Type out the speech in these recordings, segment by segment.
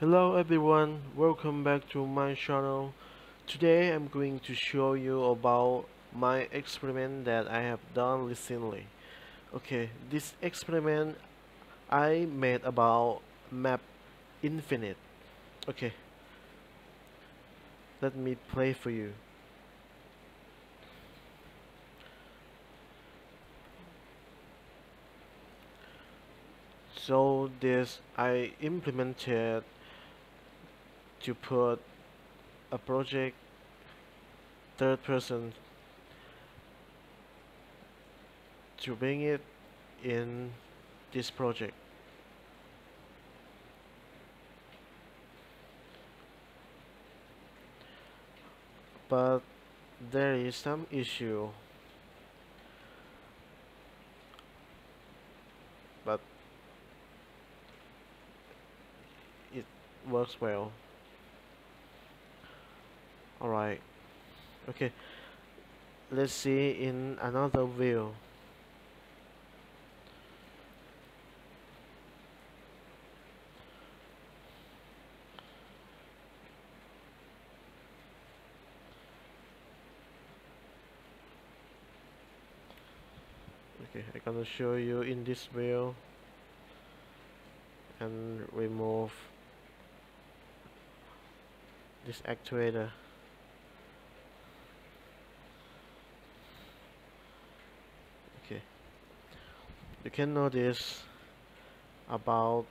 Hello everyone, welcome back to my channel. Today I'm going to show you about my experiment that I have done recently. Okay, this experiment I made about map infinite. Okay, let me play for you. So this I implemented to put a project third person to bring it in this project. But there is some issue. But it works well alright. Okay. Let's see in another view. Okay I'm gonna show you in this view and remove this actuator you can notice about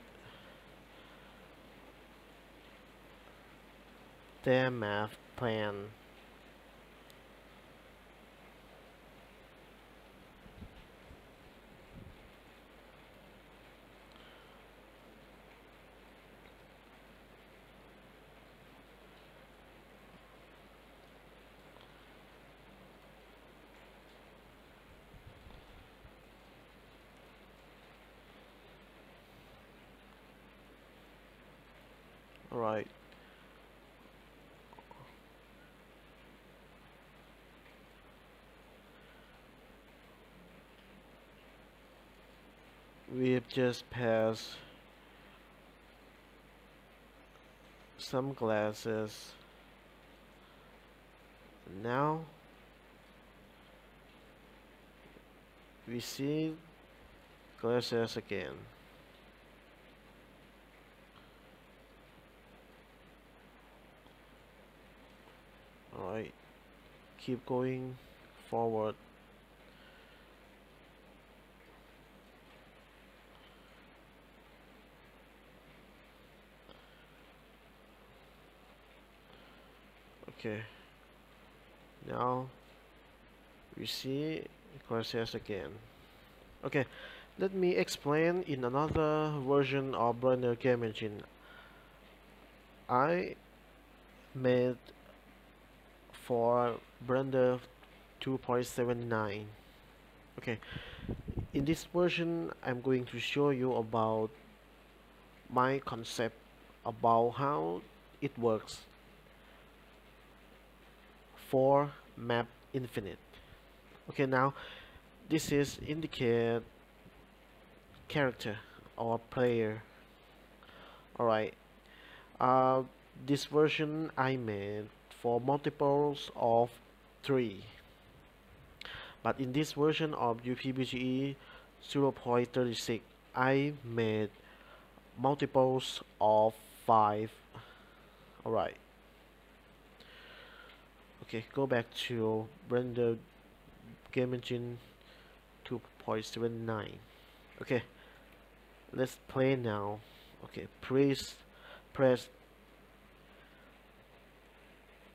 their math plan Alright. We have just passed some glasses. Now we see glasses again. Keep going forward. Okay, now we see crosshairs again. Okay, let me explain in another version of Blender Game Engine. I made for Blender 2.79 okay. In this version I'm going to show you about my concept about how it works for map infinite. Okay now this is indicate character or player. Alright. Uh, this version I made for multiples of 3 but in this version of UPBGE 0.36 I made multiples of 5 alright. Okay go back to Blender Game Engine 2.79 okay let's play now. Okay please press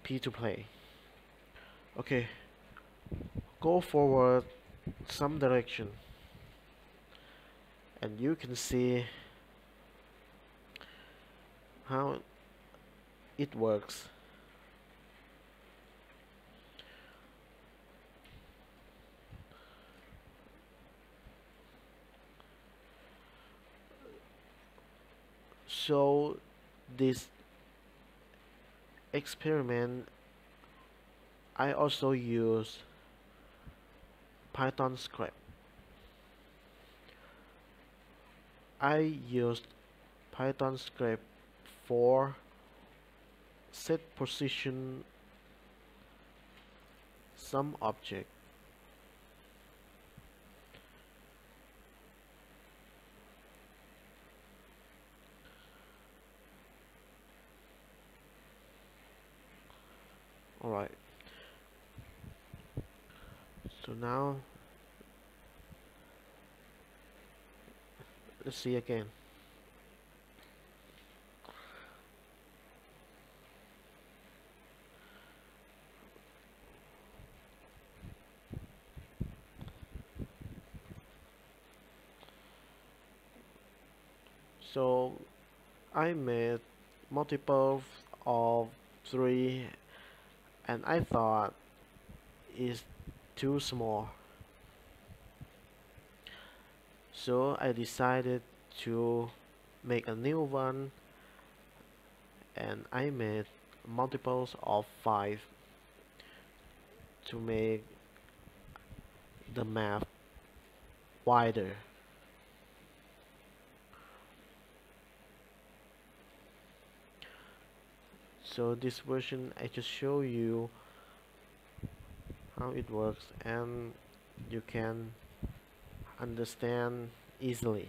P to play okay. Go forward some direction. And you can see how it works. So this experiment I also use Python script. I used Python script for set position some object. Alright so now let's see again. So I made multiples of 3 and I thought it's too small. So I decided to make a new one and I made multiples of 5 to make the map wider. So this version I just show you how it works and you can understand easily.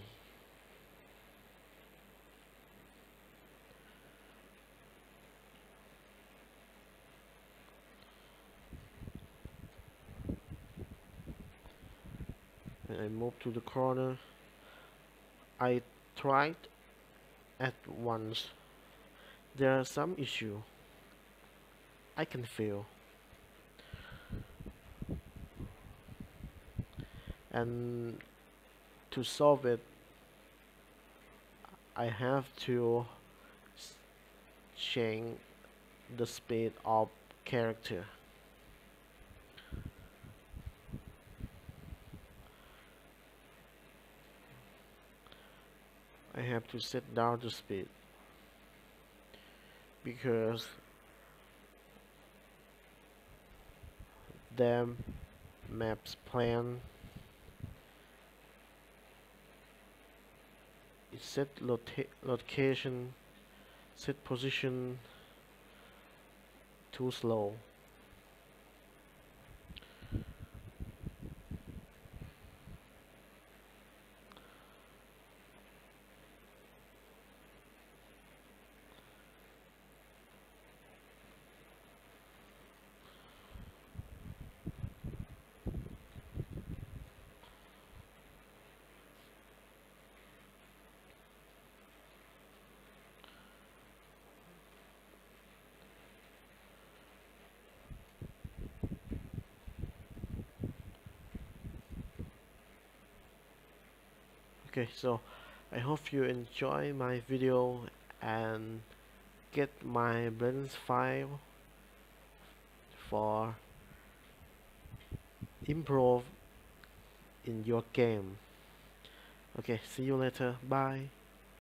When I move to the corner I tried at once. There are some issue I can feel and to solve it I have to change the speed of character. I have to set down the speed. Because them maps plan set location set position too slow okay so I hope you enjoy my video and get my blends file for improve in your game. Okay see you later. Bye